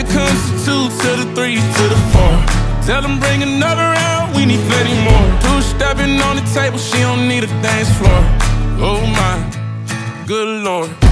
Here comes the two to the three to the four. Tell them bring another round, we need plenty more. Two stepping on the table, she don't need a dance floor. Oh my, good lord.